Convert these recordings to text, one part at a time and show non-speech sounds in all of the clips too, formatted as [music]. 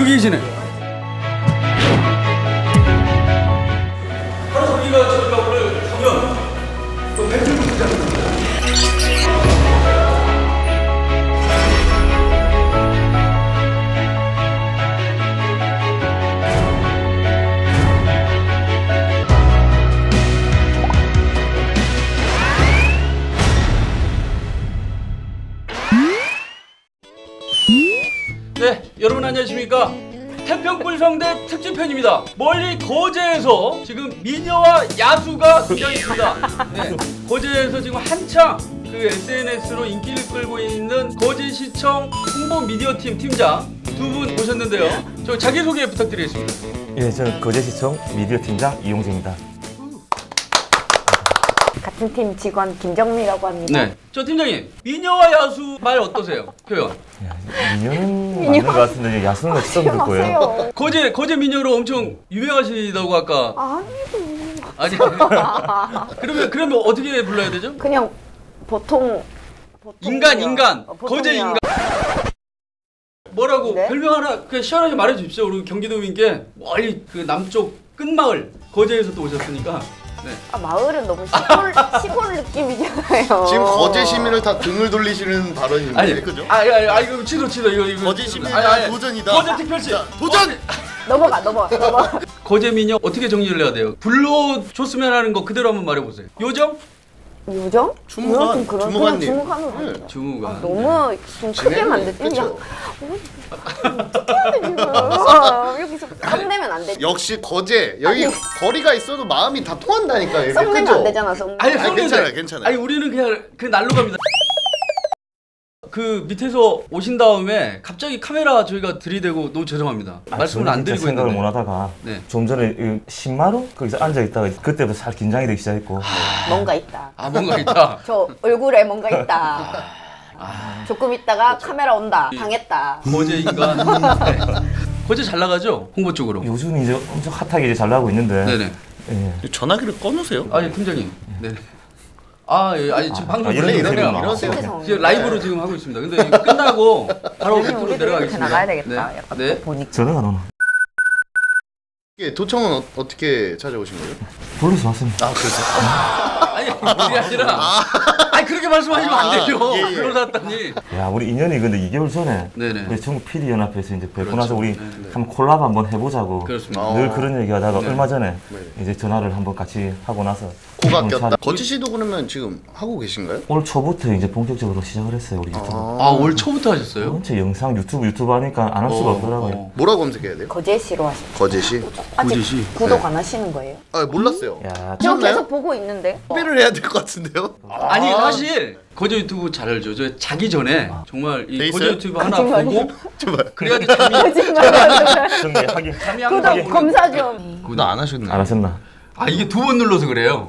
여기 계시네. 여러분 안녕하십니까? 태평불성대 특집편입니다. 멀리 거제에서 지금 미녀와 야수가 등장했습니다. 네, 거제에서 지금 한창 그 SNS로 인기를 끌고 있는 거제시청 홍보 미디어팀 팀장 두분 모셨는데요. 저 자기소개 부탁드리겠습니다. 예, 저는 거제시청 미디어 팀장 이용재입니다. 같은 팀 직원 김정미라고 합니다. 네, 저 팀장님 미녀와 야수 말 어떠세요? 표현. 야, 미녀는 맞는 것 같은데 야수는 처음 듣고요. 하세요. 거제 거제 미녀로 엄청 유명하시다고 아까 아니도 아니 그러면 그러면 어떻게 불러야 되죠? 그냥 보통 보통이요. 인간 인간 어, 거제. 인간 뭐라고 네? 별명 하나 그냥 시원하게 말해 주십시오 우리 경기도민께 멀리 그 남쪽 끝마을 거제에서 또 오셨으니까 네. 아, 마을은 너무 시골 [laughs] 시골 느낌이잖아요. 지금 거제 시민을 다 등을 돌리시는 발언인데 아니 그죠? 아니 아니 아니 이거 치도 치도 이거 이거 거제 아니, 도전이다. 거제 특별시 도전! 넘어가 넘어가 넘어가. 거제 미녀 어떻게 정리를 해야 돼요 불러줬으면 하는 거 그대로 한번 말해 보세요 요정 요정? 주무관, 그런 주무관님. 주무관으로 네. 주무가 아, 너무 좀 크게 만들지. 그쵸? 어떻게 해야 돼 지금? 여기서 썸내면 안 되지. 역시 거제 여기 아니. 거리가 있어도 마음이 다 통한다니까 썸내면? 안 되잖아 썸. 아니, 아니, 성대모사. 괜찮아요, 괜찮아요. 아니 우리는 그냥 그 날로 갑니다. 그 밑에서 오신 다음에 갑자기 카메라 저희가 들이대고 너무 죄송합니다. 아, 말씀을 안 드리고 생각을 있는데. 못 하다가 네. 좀 전에 이 신마루 거기서 앉아 있다가 그때부터 살 긴장이 되기 시작했고 뭔가 있다. 아 뭔가 있다. [laughs] 저 얼굴에 뭔가 있다. 조금 있다가 카메라 온다. 당했다. 거제 인간. [laughs] 네. 거제 잘 나가죠? 홍보 쪽으로. 요즘 이제 엄청 핫하게 이제 잘 나가고 있는데 네네. 예. 전화기를 꺼놓으세요. 아니 팀장님. 네네. 아 예, 아니 지금 방송 아, 이런 재밌나? 이러세요. 죄송합니다. 지금 라이브로 지금 하고 있습니다. 근데 이거 끝나고 [laughs] 바로 우리도 내려가겠습니다. 나가야 되겠다. 네. 약간 네. 보니까. 전화가 안 오나? 이게 도청은 어, 어떻게 찾아오신 거예요? 불러서 왔습니다. 아 그래서 [laughs] 아니 그게 아니라. 아니 그렇게 말씀하시면 안 아, 되죠. 예, 예. 불러놨더니. 야, 우리 인연이 근데 2개월 전에 네네. 우리 전국 PD 연합회에서 이제 뵙고 그렇죠. 나서 우리 네, 네. 한번 콜라보 한번 해보자고 그렇습니다. 어. 늘 그런 얘기하다가 네. 얼마 전에 네. 이제 전화를 한번 같이 하고 나서 코가 한번 꼈다. 잘- 거제 씨도 그러면 지금 하고 계신가요? 올 초부터 이제 본격적으로 시작을 했어요 우리 유튜브. 아올 초부터 하셨어요? 전체 영상 유튜브 유튜브 하니까 안 할 수가 어, 없더라고요. 어. 뭐라고 검색해야 돼요? 거제시로 하시죠. 거제 씨? 아직 거제시? 구독 안 하시는 거예요? 아 몰랐어요. 야, 저? 계속 보고 있는데. 소비를 해야 될 것 같은데요? 아니 사실 거제 유튜브 잘 알죠. 저 자기 전에 정말 이돼 거제 있어요? 유튜브 하나. 보고 제발. 그래야지 [laughs] 잠이 잠이 한번 구독 검사 좀. 그거 안 하셨나요? 안 하셨나? 아 이게 두 번 눌러서 그래요.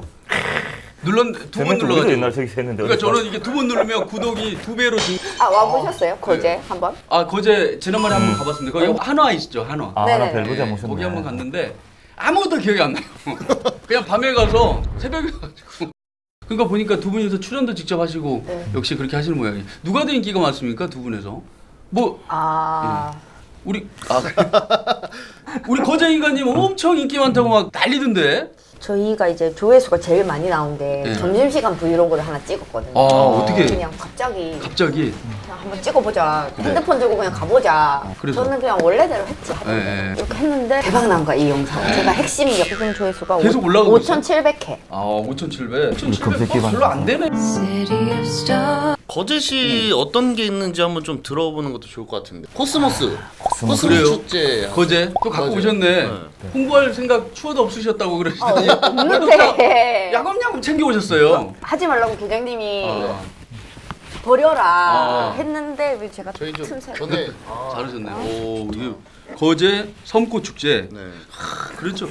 눌렀 두번 저는 우리도 눌러가지고. 옛날 저기 했는데 그러니까 어디 저는 이게 두 번 누르면 구독이 두 배로 증. 아 와보셨어요? 거제 한번? 아 거제 지난번에 한번 가봤습니다. 거기 한화 있죠 한화. 아, 네네. 나 벨브지 네, 안 모셨네. 거기 한번 갔는데 아무것도 기억이 안 나요. [laughs] 그냥 밤에 가서 새벽에 가지고. 그러니까 보니까 두 분이서 출연도 직접 하시고 네. 역시 그렇게 하시는 모양이. 누가 더 인기가 많습니까 두 분에서? 뭐아 우리 아. [laughs] 우리 거제 인간님 엄청 인기 많다고 막 난리던데. 저희가 이제 조회수가 제일 많이 나온 게 네. 점심시간 브이로그를 하나 찍었거든요. 아 어떻게 그냥 갑자기 갑자기 그냥 한번 찍어보자. 핸드폰 들고 그냥 가보자. 네. 그래서? 저는 그냥 원래대로 했지. 예, 예. 이렇게 했는데 대박 난 거야 이 영상. 제가 핵심 역순 조회수가 계속 올라가고 있어요? 5,700회. 아 5,700. 5,700 검색기 뭐 별로 안 되네. City of stars. 거제 씨 어떤 게 있는지 한번 좀 들어보는 것도 좋을 것 같은데. 코스모스. 코스모스 그래요? 축제. 거제 또 갖고 거제. 오셨네. 네. 홍보할 생각 추워도 없으셨다고 아, 그러시더니 없는데. 야금야금 챙겨 오셨어요. 하지 말라고 계장님이 아, 버려라 아. 했는데 왜 제가 저희 좀 틈새 전에 잘하셨네요. 오 이게 거제 섬꽃 축제. 네. 그렇죠.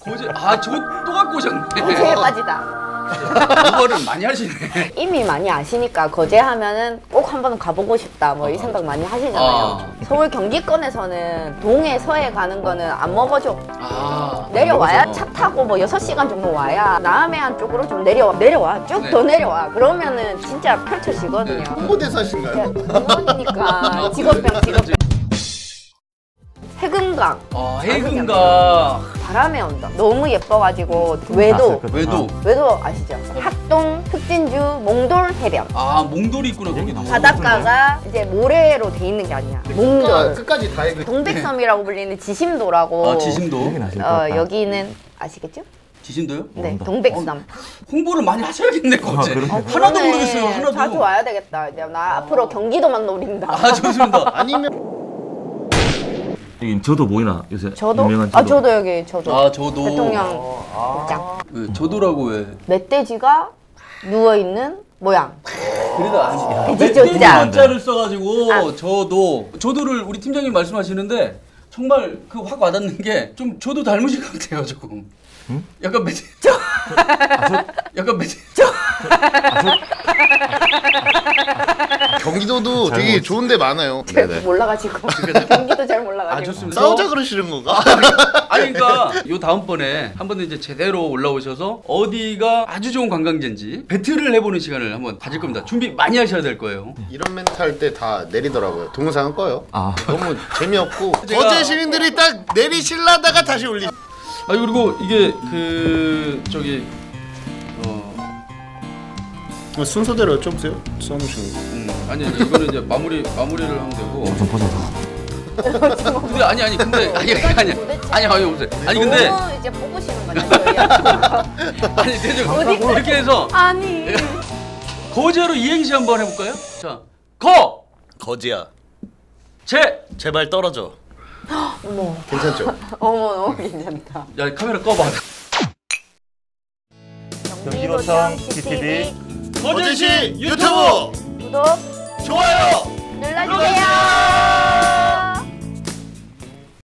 거제 아 저거 또 갖고 오셨네. 제일 빠지다. 홍보를 많이 하시네. 이미 많이 아시니까 거제 하면은 꼭 한 번 가보고 싶다 뭐 이 생각 많이 하시잖아요. 아. 서울 경기권에서는 동해 서해 가는 거는 안 먹어줘. 아 내려와야 차 타고 뭐 6시간 정도 와야 남해안 쪽으로 좀 내려와 내려와 쭉더 네. 내려와 그러면은 진짜 펼쳐지거든요. 홍보대사신가요? 직원이니까 직업병 직업병. 해금강. 아 해금가 바람의 언덕. 너무 예뻐가지고 외도. 아, 외도. 외도 아시죠? 학동, 특진주, 몽돌 해변. 아 몽돌이 있구나 거기도 바닷가가 이제 모래로 돼 있는 게 아니야. 몽돌. 끝까지 다 해그. 동백섬이라고 불리는 지심도라고. 아 지심도? 어. 여기는 아시겠죠? 지심도요? 네 동백섬. 홍보를 많이 하셔야겠네 거제 그러네. 하나도 그러네. 모르겠어요 하나도. 자주 와야 되겠다. 이제 나 앞으로 경기도만 노린다. 아 좋습니다. [laughs] 아니면 여기 저도 보이나? 요새 저도? 유명한 저도. 아 저도 여기 저도. 아 저도. 대통령 극장. 왜, 저도라고 왜? 멧돼지가 누워 있는 모양. 그래도 아니 돼지 조자 자를 써가지고 아. 저도 저도를 우리 팀장님 말씀하시는데 정말 그 확 와닿는 게 좀 저도 닮으신 것 같아요 조금. 약간 매제 약간 매제 경기도도 잘 되게 모르지. 좋은 데 많아요. 잘 네네. 몰라가지고 [laughs] 경기도 잘 몰라가지고 아 좋습니다 싸우자 그러시는 건가? 아니 그러니까 [laughs] 요 다음번에 한번 이제 제대로 올라오셔서 어디가 아주 좋은 관광지인지 배틀을 해보는 시간을 한번 가질 겁니다 준비 많이 하셔야 될 거예요 이런 멘트 할 때 다 내리더라고요. 동영상은 꺼요. 아 너무 재미없고 [laughs] 제가- 거제 시민들이 딱 내리실라다가 다시 올리. 아 그리고 이게 그 저기 어 순서대로 여쭤보세요. 써놓으신 거. 음, 아니 아니 이거는 이제 마무리 마무리를 하면 되고 좀 보자. 근데 아니 아니 근데 아니 아니 아니 도대체 아니 아니 없어요 아니 근데 너무 이제 뽑으시는 거냐 [laughs] 아니 대충 어디- 이렇게 해서 아니 거제로 이행시 한번 해볼까요? 자 거 거지야 제. 제발 떨어져 어머 괜찮죠? [laughs] 어머 너무 괜찮다 야 카메라 꺼봐. 경기도청 GTV 거제시 유튜브. 구독 좋아요. 눌러주세요